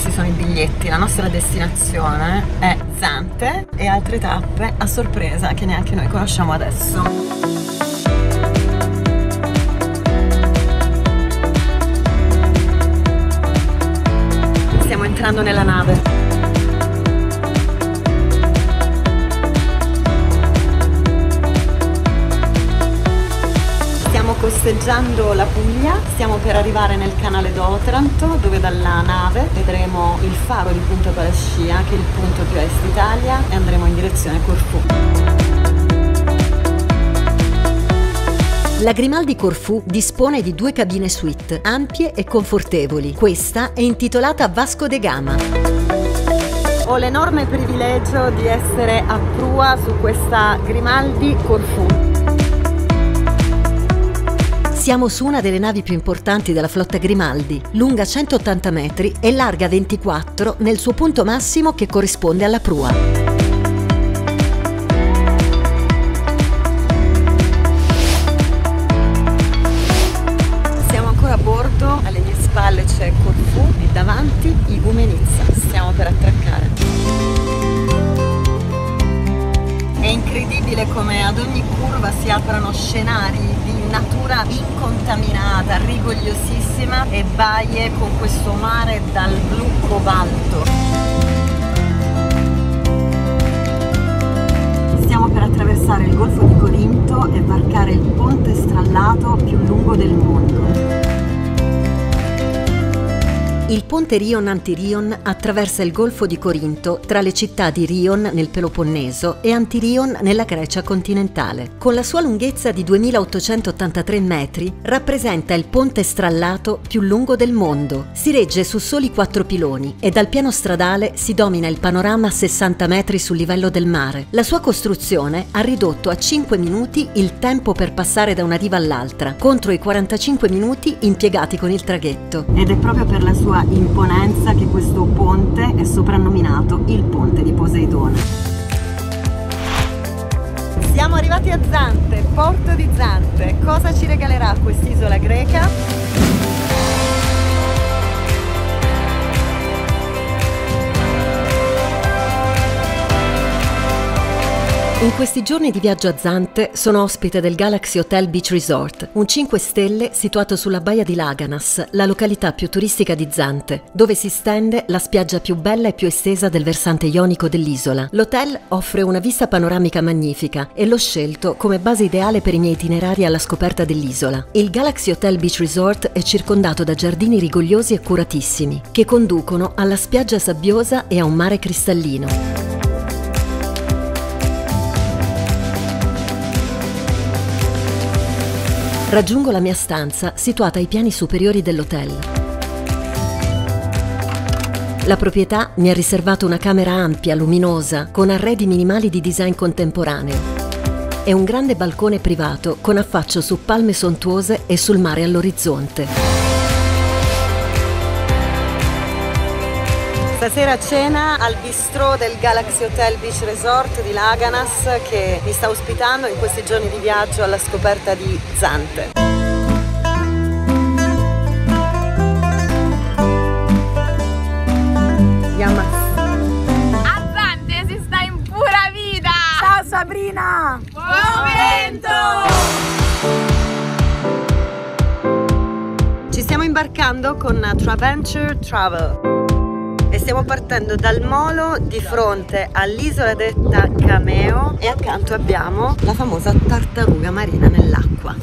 questi sono i biglietti. La nostra destinazione è Zante e altre tappe a sorpresa che neanche noi conosciamo adesso. Stiamo entrando nella nave. Costeggiando la Puglia, stiamo per arrivare nel canale d'Otranto dove dalla nave vedremo il faro di Punta Palascia che è il punto più a est Italia e andremo in direzione Corfù. La Grimaldi Corfù dispone di due cabine suite, ampie e confortevoli. Questa è intitolata Vasco de Gama. Ho l'enorme privilegio di essere a prua su questa Grimaldi Corfù. Siamo su una delle navi più importanti della flotta Grimaldi, lunga 180 metri e larga 24 nel suo punto massimo che corrisponde alla prua. Il ponte Rion-Antirion attraversa il Golfo di Corinto tra le città di Rion nel Peloponneso e Antirion nella Grecia continentale. Con la sua lunghezza di 2883 metri rappresenta il ponte strallato più lungo del mondo. Si regge su soli quattro piloni e dal piano stradale si domina il panorama a 60 metri sul livello del mare. La sua costruzione ha ridotto a 5 minuti il tempo per passare da una riva all'altra, contro i 45 minuti impiegati con il traghetto. Ed è proprio per la sua imponenza che questo ponte è soprannominato il ponte di Poseidone. Siamo arrivati a Zante, porto di Zante. Cosa ci regalerà quest'isola greca? In questi giorni di viaggio a Zante sono ospite del Galaxy Hotel Beach Resort, un 5 stelle situato sulla baia di Laganas, la località più turistica di Zante, dove si stende la spiaggia più bella e più estesa del versante ionico dell'isola. L'hotel offre una vista panoramica magnifica e l'ho scelto come base ideale per i miei itinerari alla scoperta dell'isola. Il Galaxy Hotel Beach Resort è circondato da giardini rigogliosi e curatissimi, che conducono alla spiaggia sabbiosa e a un mare cristallino. Raggiungo la mia stanza situata ai piani superiori dell'hotel. La proprietà mi ha riservato una camera ampia, luminosa, con arredi minimali di design contemporaneo e un grande balcone privato con affaccio su palme sontuose e sul mare all'orizzonte. Stasera cena al bistrò del Galaxy Hotel Beach Resort di Laganas che mi sta ospitando in questi giorni di viaggio alla scoperta di Zante. Yamas. A Zante si sta in pura vita! Ciao Sabrina! Buon vento! Ci stiamo imbarcando con Traventure Travel stiamo partendo dal molo di fronte all'isola detta Cameo e accanto abbiamo la famosa tartaruga marina nell'acqua.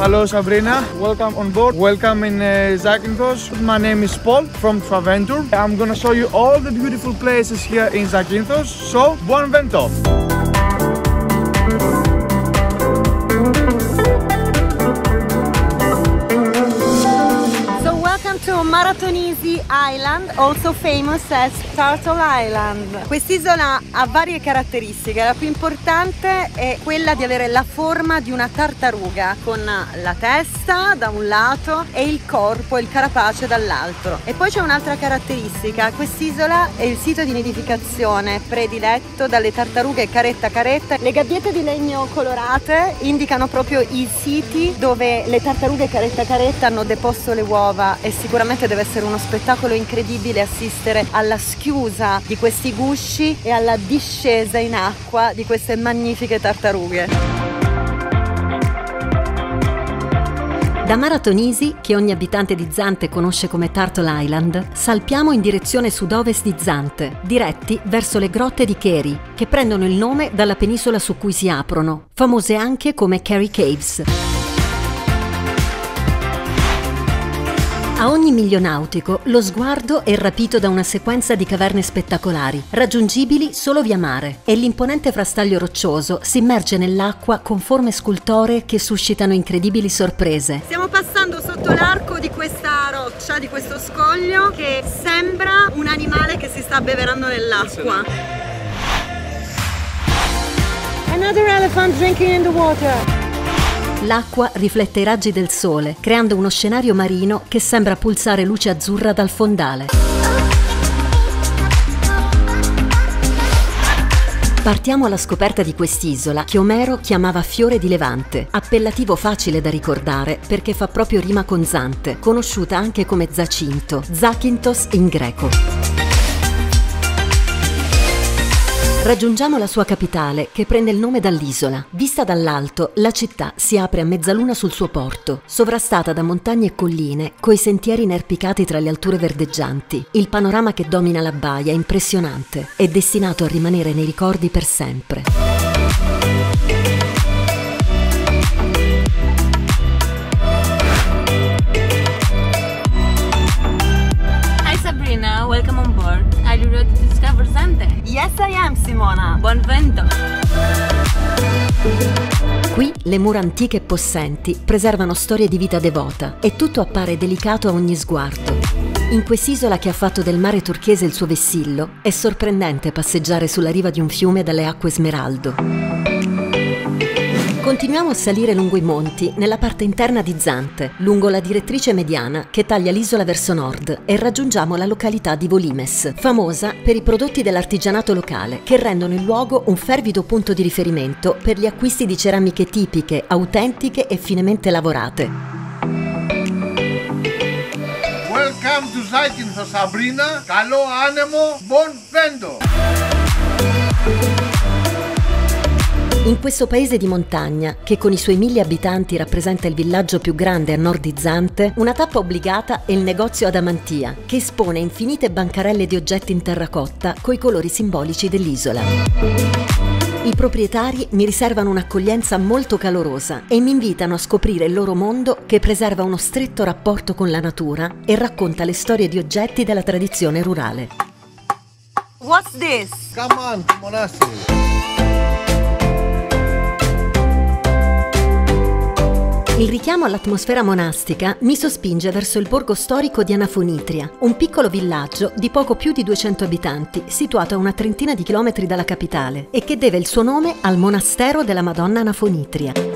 Hello Sabrina, welcome on board. Welcome in uh, Zakynthos. My name is Paul from Traventure. I'm gonna show you all the beautiful places here in Zakynthos. So, buon vento! Marathonese Island, also famous as Turtle Island. Quest'isola ha varie caratteristiche, la più importante è quella di avere la forma di una tartaruga con la testa da un lato e il corpo, il carapace dall'altro. E poi c'è un'altra caratteristica, quest'isola è il sito di nidificazione prediletto dalle tartarughe caretta caretta. Le gabbiette di legno colorate indicano proprio i siti dove le tartarughe caretta caretta hanno deposto le uova e sicuramente deve essere uno spettacolo incredibile assistere alla schiusa di questi gusci e alla discesa in acqua di queste magnifiche tartarughe. Da Maratonisi, che ogni abitante di Zante conosce come Turtle Island, salpiamo in direzione sud-ovest di Zante, diretti verso le grotte di Keri, che prendono il nome dalla penisola su cui si aprono, famose anche come Kerry Caves. A ogni miglio nautico lo sguardo è rapito da una sequenza di caverne spettacolari, raggiungibili solo via mare, e l'imponente frastaglio roccioso si immerge nell'acqua con forme scultoree che suscitano incredibili sorprese. Stiamo passando sotto l'arco di questa roccia, di questo scoglio, che sembra un animale che si sta abbeverando nell'acqua. Another elephant drinking in the water. L'acqua riflette i raggi del sole, creando uno scenario marino che sembra pulsare luce azzurra dal fondale. Partiamo alla scoperta di quest'isola che Omero chiamava Fiore di Levante, appellativo facile da ricordare perché fa proprio rima con Zante, conosciuta anche come Zacinto, Zakynthos in greco. Raggiungiamo la sua capitale, che prende il nome dall'isola. Vista dall'alto, la città si apre a mezzaluna sul suo porto, sovrastata da montagne e colline, coi sentieri inerpicati tra le alture verdeggianti. Il panorama che domina la baia è impressionante e destinato a rimanere nei ricordi per sempre. Yes, I am, Simona. Buon vento! Qui le mura antiche e possenti preservano storie di vita devota e tutto appare delicato a ogni sguardo. In quest'isola che ha fatto del mare turchese il suo vessillo, è sorprendente passeggiare sulla riva di un fiume dalle acque smeraldo. Continuiamo a salire lungo i monti, nella parte interna di Zante, lungo la direttrice mediana che taglia l'isola verso nord e raggiungiamo la località di Volimes, famosa per i prodotti dell'artigianato locale, che rendono il luogo un fervido punto di riferimento per gli acquisti di ceramiche tipiche, autentiche e finemente lavorate. Welcome to Zakynthos Sabrina. Καλό άνεμο, buon vento. In questo paese di montagna, che con i suoi mille abitanti rappresenta il villaggio più grande a nord di Zante, una tappa obbligata è il negozio Adamantia, che espone infinite bancarelle di oggetti in terracotta coi colori simbolici dell'isola. I proprietari mi riservano un'accoglienza molto calorosa e mi invitano a scoprire il loro mondo che preserva uno stretto rapporto con la natura e racconta le storie di oggetti della tradizione rurale. What's this? Come on, monasteri. Il richiamo all'atmosfera monastica mi sospinge verso il borgo storico di Anafonitria, un piccolo villaggio di poco più di 200 abitanti, situato a una trentina di chilometri dalla capitale e che deve il suo nome al monastero della Madonna Anafonitria.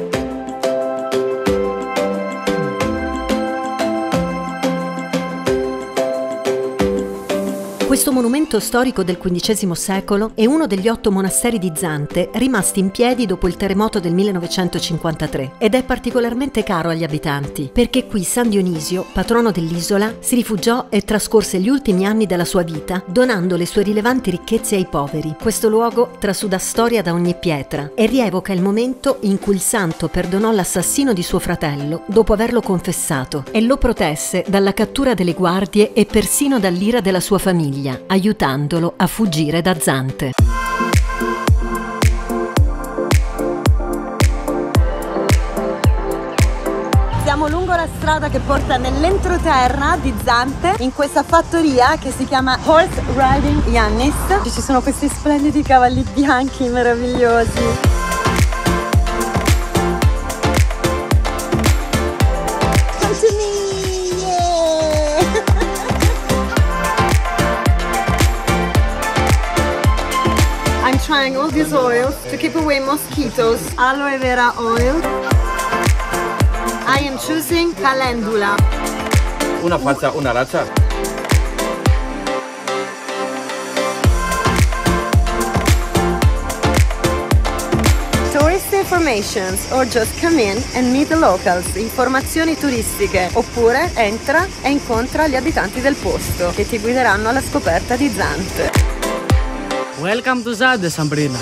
Questo monumento storico del XV secolo è uno degli otto monasteri di Zante rimasti in piedi dopo il terremoto del 1953 ed è particolarmente caro agli abitanti perché qui San Dionisio, patrono dell'isola, si rifugiò e trascorse gli ultimi anni della sua vita donando le sue rilevanti ricchezze ai poveri. Questo luogo trasuda storia da ogni pietra e rievoca il momento in cui il santo perdonò l'assassino di suo fratello dopo averlo confessato e lo protesse dalla cattura delle guardie e persino dall'ira della sua famiglia aiutandolo a fuggire da Zante. Siamo lungo la strada che porta nell'entroterra di Zante, in questa fattoria che si chiama Horse Riding Yannis. Ci sono questi splendidi cavalli bianchi meravigliosi. Trying all these oils to keep away mosquitoes. Aloe vera oil. I am choosing calendula. Una faccia, una raccia. Tourist informations or just come in and meet the locals. Informazioni turistiche. Oppure entra e incontra gli abitanti del posto che ti guideranno alla scoperta di Zante. Welcome to Zad, Sabrina.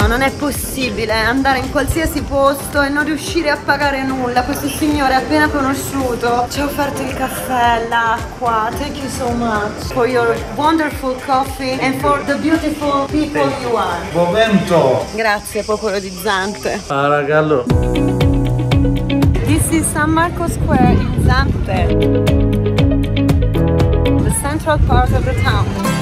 No, non è possibile andare in qualsiasi posto e non riuscire a pagare nulla. Questo signore appena conosciuto ci ha offerto il caffè, l'acqua. Thank you so much for your wonderful coffee and for the beautiful people you are. Momento. Grazie popolo di Zante. Paragallo. This is San Marco Square in Zante. The central part of the town.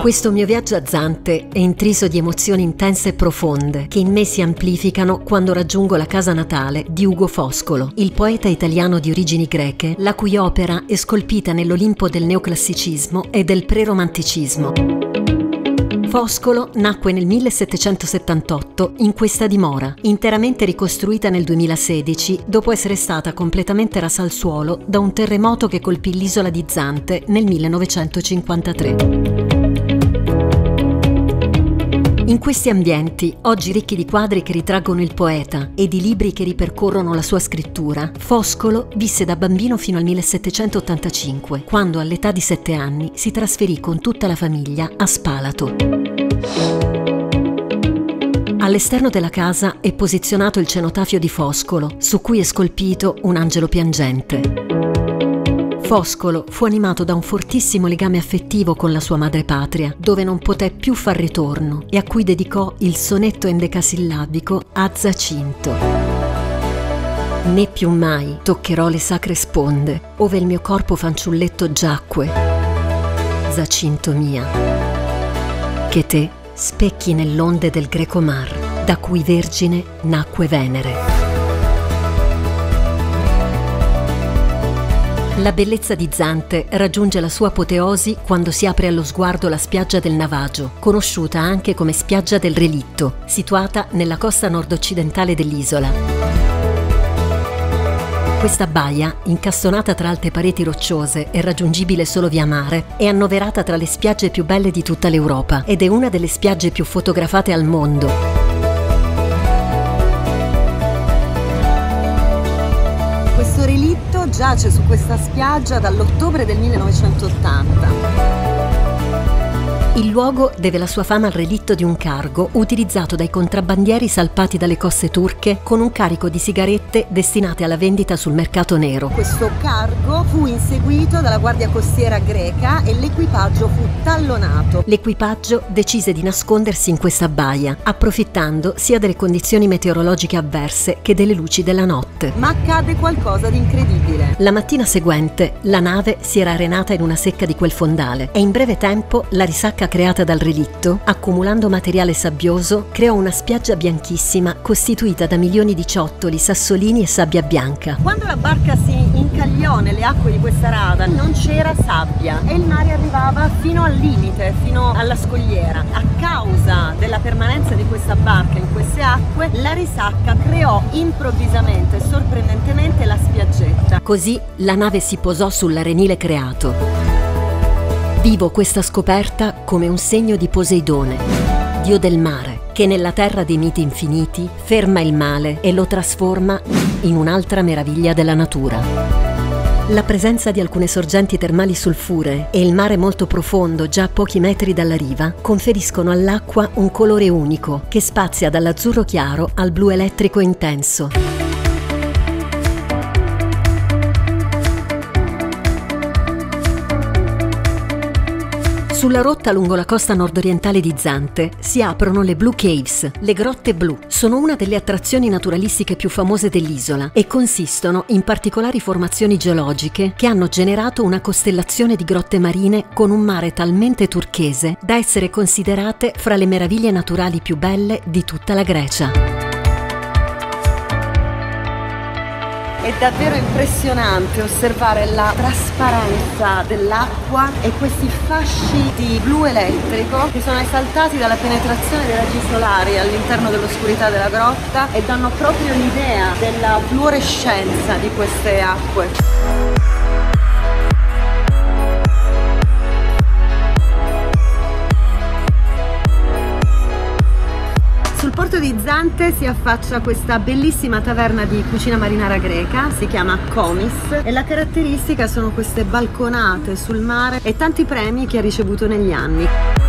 Questo mio viaggio a Zante è intriso di emozioni intense e profonde che in me si amplificano quando raggiungo la casa natale di Ugo Foscolo, il poeta italiano di origini greche, la cui opera è scolpita nell'Olimpo del neoclassicismo e del preromanticismo. Foscolo nacque nel 1778 in questa dimora, interamente ricostruita nel 2016 dopo essere stata completamente rasa al suolo da un terremoto che colpì l'isola di Zante nel 1953. In questi ambienti, oggi ricchi di quadri che ritraggono il poeta e di libri che ripercorrono la sua scrittura, Foscolo visse da bambino fino al 1785, quando all'età di sette anni si trasferì con tutta la famiglia a Spalato. All'esterno della casa è posizionato il cenotafio di Foscolo, su cui è scolpito un angelo piangente. Foscolo fu animato da un fortissimo legame affettivo con la sua madrepatria, dove non poté più far ritorno e a cui dedicò il sonetto endecasillabico a Zacinto. Né più mai toccherò le sacre sponde, ove il mio corpo fanciulletto giacque. Zacinto mia, che te specchi nell'onde del greco mar, da cui vergine nacque Venere. La bellezza di Zante raggiunge la sua apoteosi quando si apre allo sguardo la spiaggia del Navaggio, conosciuta anche come spiaggia del Relitto, situata nella costa nord-occidentale dell'isola. Questa baia, incastonata tra alte pareti rocciose e raggiungibile solo via mare, è annoverata tra le spiagge più belle di tutta l'Europa ed è una delle spiagge più fotografate al mondo. Questo relitto giace su questa spiaggia dall'ottobre del 1980. Il luogo deve la sua fama al relitto di un cargo utilizzato dai contrabbandieri salpati dalle coste turche con un carico di sigarette destinate alla vendita sul mercato nero. Questo cargo fu inseguito dalla guardia costiera greca e l'equipaggio fu tallonato. L'equipaggio decise di nascondersi in questa baia, approfittando sia delle condizioni meteorologiche avverse che delle luci della notte. Ma accade qualcosa di incredibile. La mattina seguente la nave si era arenata in una secca di quel fondale e in breve tempo la risacca creata dal relitto, accumulando materiale sabbioso, creò una spiaggia bianchissima costituita da milioni di ciottoli, sassolini e sabbia bianca. Quando la barca si incagliò nelle acque di questa rada non c'era sabbia e il mare arrivava fino al limite, fino alla scogliera. A causa della permanenza di questa barca in queste acque, la risacca creò improvvisamente e sorprendentemente la spiaggetta. Così la nave si posò sull'arenile creato. Vivo questa scoperta come un segno di Poseidone, dio del mare, che nella terra dei miti infiniti ferma il male e lo trasforma in un'altra meraviglia della natura. La presenza di alcune sorgenti termali sulfuree e il mare molto profondo, già a pochi metri dalla riva, conferiscono all'acqua un colore unico che spazia dall'azzurro chiaro al blu elettrico intenso. Sulla rotta lungo la costa nordorientale di Zante si aprono le Blue Caves, le grotte blu. Sono una delle attrazioni naturalistiche più famose dell'isola e consistono in particolari formazioni geologiche che hanno generato una costellazione di grotte marine con un mare talmente turchese da essere considerate fra le meraviglie naturali più belle di tutta la Grecia. È davvero impressionante osservare la trasparenza dell'acqua e questi fasci di blu elettrico che sono esaltati dalla penetrazione dei raggi solari all'interno dell'oscurità della grotta e danno proprio l'idea della fluorescenza di queste acque. Porto di Zante si affaccia questa bellissima taverna di cucina marinara greca, si chiama Comis e la caratteristica sono queste balconate sul mare e tanti premi che ha ricevuto negli anni.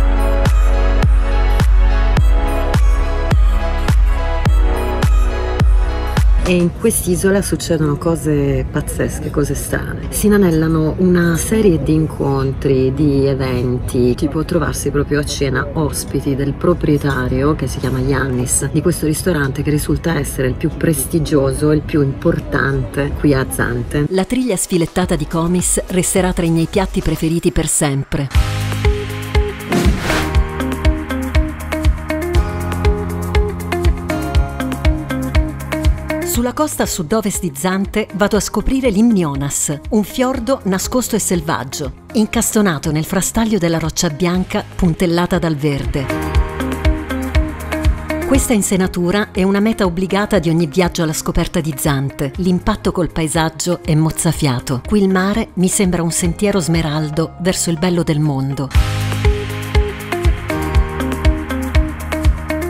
E in quest'isola succedono cose pazzesche, cose strane. Si inanellano una serie di incontri, di eventi. Può trovarsi proprio a cena ospiti del proprietario, che si chiama Yannis, di questo ristorante che risulta essere il più prestigioso il più importante qui a Zante. La triglia sfilettata di Comis resterà tra i miei piatti preferiti per sempre. Sulla costa sud-ovest di Zante vado a scoprire l'Imnionas, un fiordo nascosto e selvaggio, incastonato nel frastaglio della roccia bianca puntellata dal verde. Questa insenatura è una meta obbligata di ogni viaggio alla scoperta di Zante. L'impatto col paesaggio è mozzafiato. Qui il mare mi sembra un sentiero smeraldo verso il bello del mondo.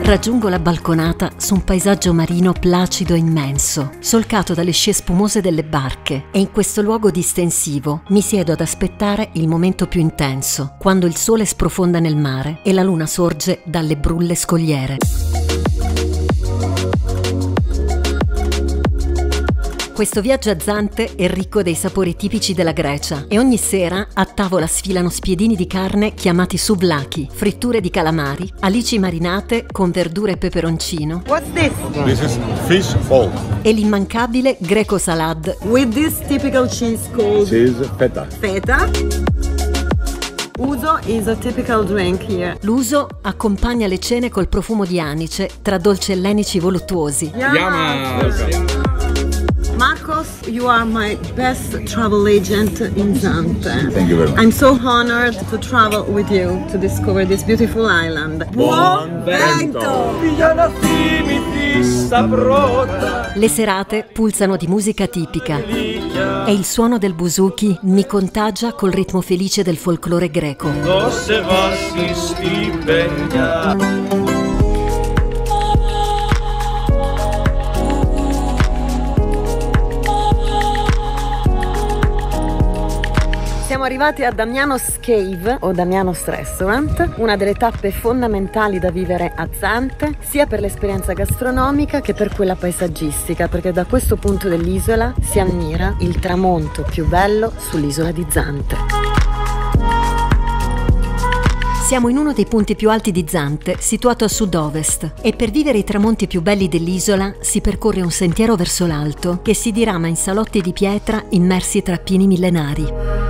Raggiungo la balconata su un paesaggio marino placido e immenso, solcato dalle scie spumose delle barche e in questo luogo distensivo mi siedo ad aspettare il momento più intenso, quando il sole sprofonda nel mare e la luna sorge dalle brulle scogliere. Questo viaggio a Zante è ricco dei sapori tipici della Grecia e ogni sera a tavola sfilano spiedini di carne chiamati souvlaki, fritture di calamari, alici marinate con verdure e peperoncino. What's this? This is fish ball. E l'immancabile greco salad With this typical cheese called Cheese feta. feta. Uso is a typical drink here. L'uso accompagna le cene col profumo di anice tra dolci ellenici voluttuosi. Marcos, you are my best travel agent in Zante. Thank you very much. I'm so honored to travel with you to discover this beautiful island. Buon vento! Le serate pulsano di musica tipica e il suono del buzuki mi contagia col ritmo felice del folklore greco. Arrivati a Damianos Cave o Damianos Restaurant, una delle tappe fondamentali da vivere a Zante, sia per l'esperienza gastronomica che per quella paesaggistica, perché da questo punto dell'isola si ammira il tramonto più bello sull'isola di Zante. Siamo in uno dei punti più alti di Zante, situato a sud-ovest, e per vivere i tramonti più belli dell'isola si percorre un sentiero verso l'alto che si dirama in salotti di pietra immersi tra pini millenari.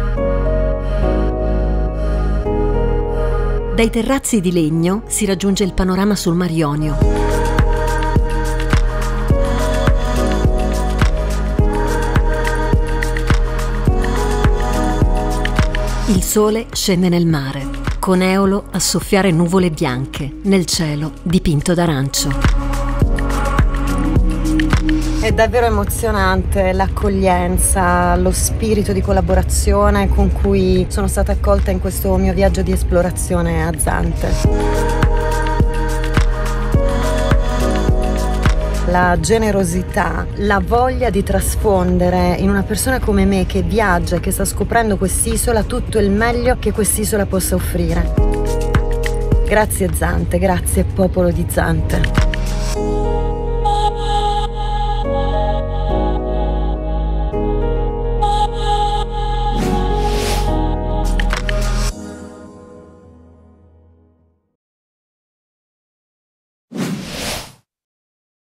Dai terrazzi di legno si raggiunge il panorama sul Mar Ionio. Il sole scende nel mare, con Eolo a soffiare nuvole bianche nel cielo dipinto d'arancio. È davvero emozionante l'accoglienza, lo spirito di collaborazione con cui sono stata accolta in questo mio viaggio di esplorazione a Zante. La generosità, la voglia di trasfondere in una persona come me che viaggia e che sta scoprendo quest'isola tutto il meglio che quest'isola possa offrire. Grazie Zante, grazie popolo di Zante.